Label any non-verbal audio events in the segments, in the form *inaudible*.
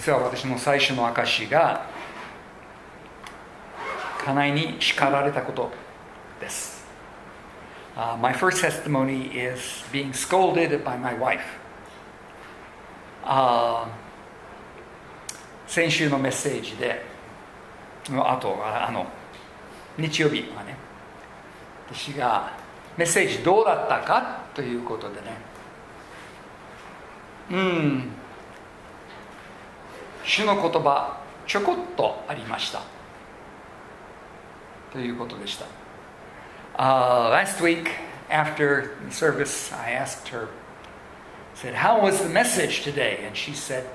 実は私の最初の証が家内に叱られたことです。Uh, my first testimony is being scolded by my wife. Uh, 先週のメッセージで、あとあの日曜日はね、私がメッセージどうだったかということでね、うん、主の言葉、ちょこっとありました。ということでした。Uh, last week, after the service, I asked her, said, How was the message today? And she said,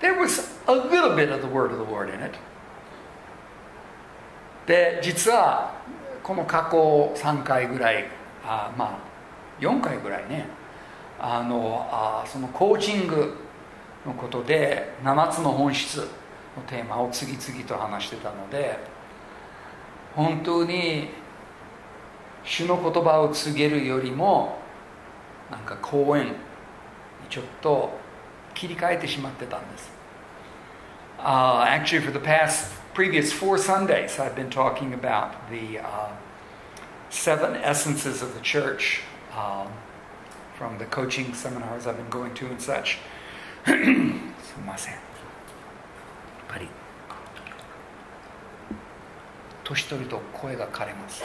There was a little bit of the word of the Lord in it. で、実は、この過去3回ぐらい、あまあ、4回ぐらいね、あのあそのコーチングのことで、7つの本質のテーマを次々と話してたので、本当に主の言葉を告げるよりもなんか講演にちょっと切り替えてしまってたんです。Uh, actually, for the past previous four Sundays, I've been talking about the uh, seven essences of the church um, from the coaching seminars I've been going to and such. すみません。やっぱり年取ると声が枯れます。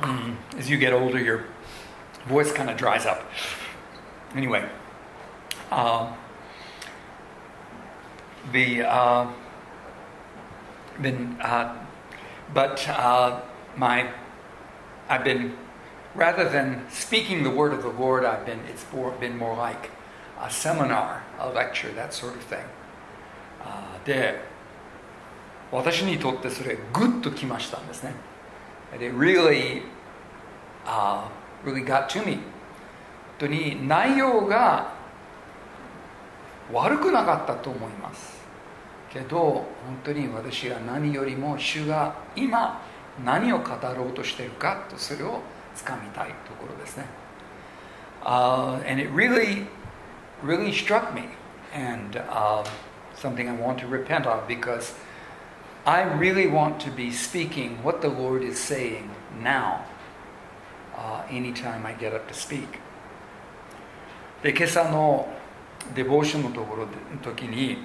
Um, as you get older, your voice kind of dries up. Anyway, uh, the uh, been, uh, but uh, my I've been rather than speaking the word of the Lord, I've been it's more, been more like a seminar, a lecture, that sort of thing. で私にとってそれグッときましたんですね it really,、uh, really got to me 本当に内容が悪くなかったと思いますけど本当に私は何よりも主が今何を語ろうとしているかとそれをつかみたいところですね、uh, and it really really struck me and、uh, something I want to repent of because I really want to be speaking what the Lord is saying now, uh, anytime I get up to speak. で今朝のデボーションのところの時に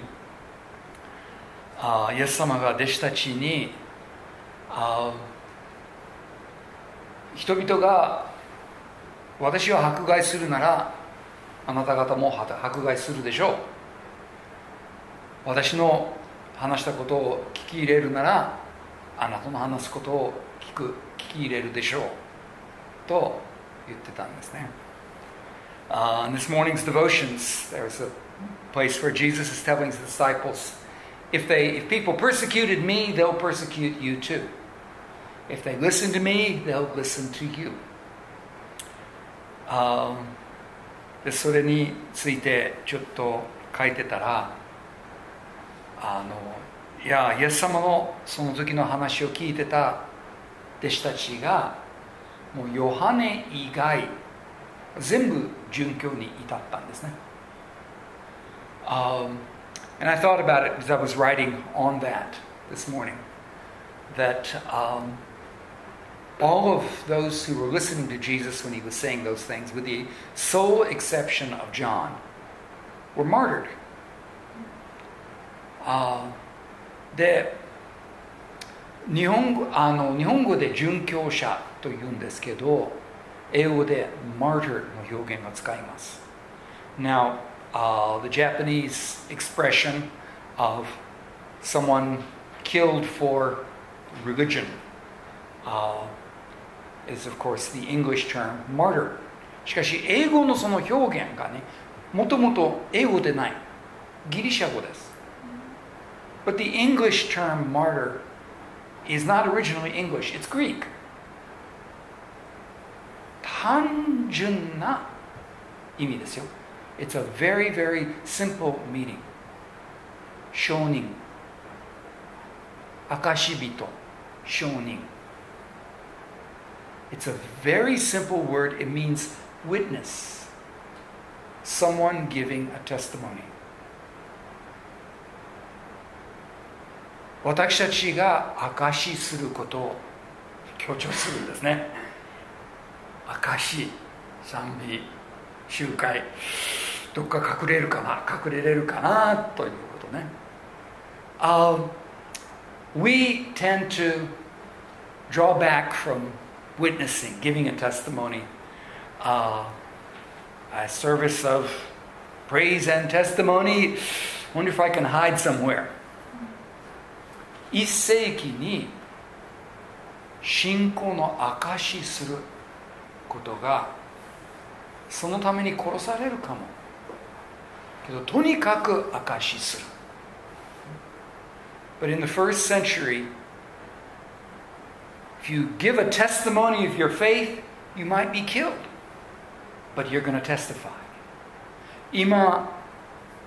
あイエス様が弟子たちにあ 人々が私を迫害するならあなた方も迫害するでしょう私の話したことを聞き入れるならあなたの話すことを聞く聞き入れるでしょうと言ってたんですね、uh, In this morning's devotions there's a place where Jesus is telling his disciples if they if people persecuted me they'll persecute you too if they listen to me they'll listen to you、uh, でそれについてちょっと書いてたらあのいやイエス様のその時の話を聞いてた弟子たちがもうヨハネ以外全部殉教に至ったんですね。Um, and I thought about it because I was writing on that this morning. That um, all of those who were listening to Jesus when he was saying those things, with the sole exception of John, were martyred. あで日本語あの日本語で殉教者というんですけど英語で martyr の表現を使います Now、uh, the Japanese expression of someone killed for religion、uh, is of course the English term martyr しかし英語のその表現がねもともと英語でないギリシャ語です But the English term martyr is not originally English, it's Greek. 単純な意味ですよ。It's a very, very simple meaning. 証人。証人。It's a very simple word. It means witness, someone giving a testimony. 私たちが証しすることを強調するんですね証し賛美集会どっか隠れるかな隠れれるかなということね、uh, We tend to draw back from witnessing, giving a testimony, uh, a service of praise and testimony. Wonder if I can hide somewhere. 一世紀に信仰の証しすることがそのために殺されるかもけどとにかく証しする But in the first century if you give a testimony of your faith you might be killed but you're going to testify 今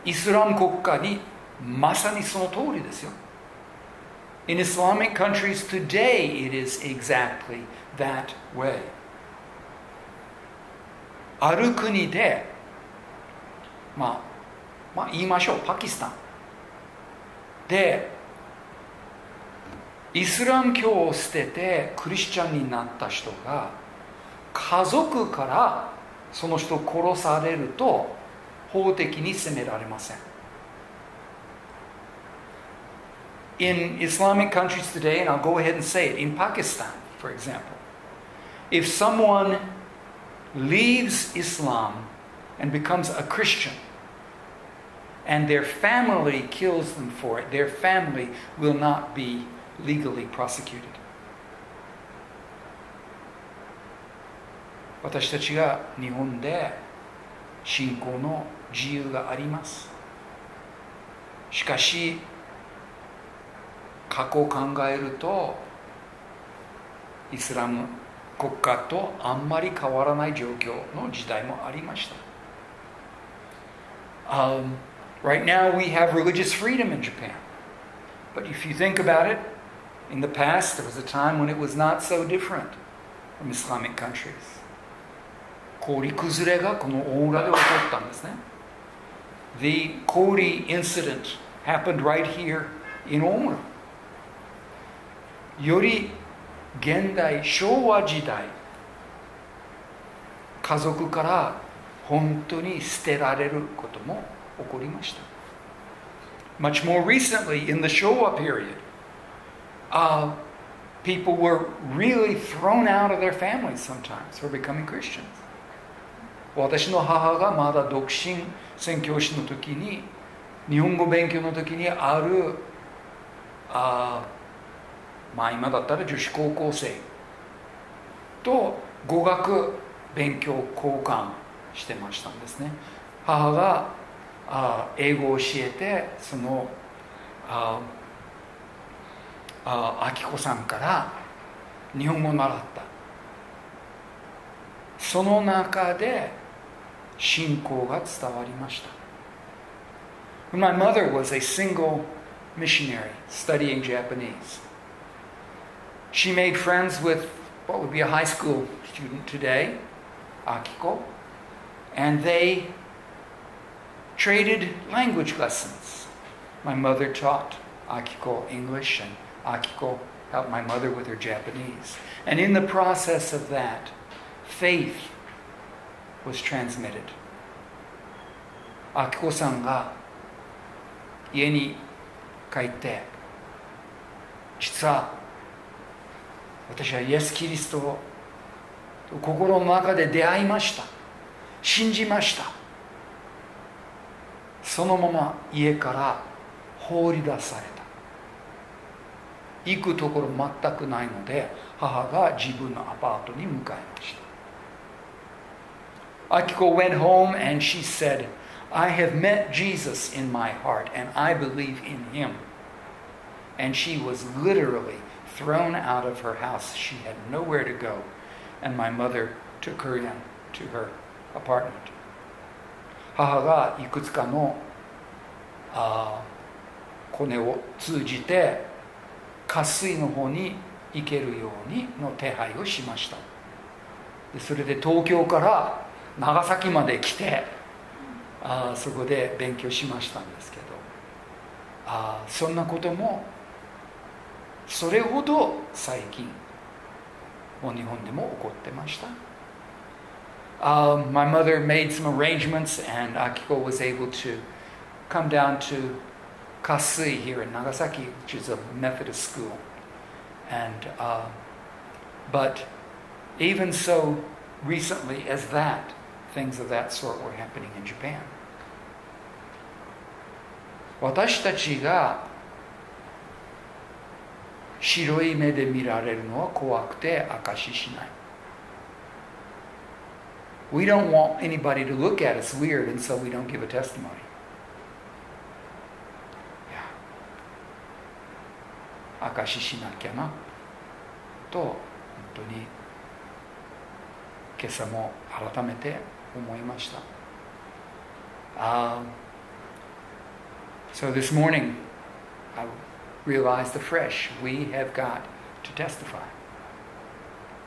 イスラム国家にまさにその通りですよ In Islamic countries today, it is exactly that way. ある国で、まあ、まあ言いましょう、パキスタン。で、 イスラム教を捨ててクリスチャンになった人が、家族からその人を殺されると、法的に責められません。in Islamic countries today, and I'll go ahead and say it, in Pakistan, for example, if someone leaves Islam and becomes a Christian, and their family kills them for it, their family will not be legally prosecuted. 私たちが日本で信仰の自由があります。しかし過去を考えるとイスラム国家とあんまり変わらない状況の時代もありました。Um, right now we have religious freedom in Japan. But if you think about it, in the past there was a time when it was not so different from Islamic countries. 氷崩れがこの大浦で起こったんですね。The Kori incident happened right here in Omura. より現代昭和時代家族から本当に捨てられることも起こりました Much more recently in the Showa period uh, people were really thrown out of their families sometimes for becoming Christians 私の母がまだ独身宣教師の時に日本語勉強の時にあるあまあ今だったら女子高校生と語学勉強交換してましたんですね母があ英語を教えてそのああ明子さんから日本語を習ったその中で信仰が伝わりました My mother was a single missionary studying Japanese She made friends with what would be a high school student today, Akiko, and they traded language lessons. My mother taught Akiko English, and Akiko helped my mother with her Japanese. And in the process of that, faith was transmitted. Akiko さんが家に帰って実は私はイエス・キリストを心の中で出会いました信じましたそのまま家から放り出された行くところ全くないので母が自分のアパートに向かいました Akiko went home and she said, I have met Jesus in my heart and I believe in him. And she was literally thrown out of her house. She had nowhere to go. And my mother took her in to her apartment. 母がいくつかのあコネを通じて 渇水の方に行けるようにの手配をしましたでそれで東京から長崎まで来てあそこで勉強しましたんですけどあそんなこともそれほど最近もう日本でも起こってました。Uh, my mother made some arrangements, and Akiko was able to come down to Kasui here in Nagasaki, which is a Methodist school. And uh, but even so recently as that, things of that sort were happening in Japan. 私たちが白い目で見られるのは怖くて証ししない。We don't want anybody to look at us weird, and so we don't give a testimony. 証ししなきゃなと本当に今朝も改めて思いました。Um, so this morning, I realized afresh we have got to testify.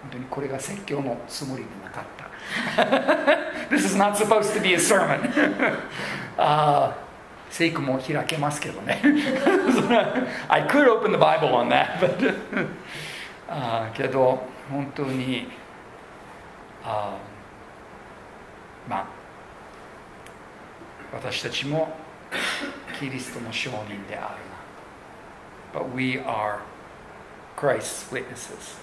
本当にこれが説教のつもりでなかった。This is not supposed to be a sermon. あ聖句も開けますけどね。*laughs* I could open the Bible on that, but *laughs* あけど本当にあまあ私たちもキリストの証人であるな。But we are Christ's witnesses.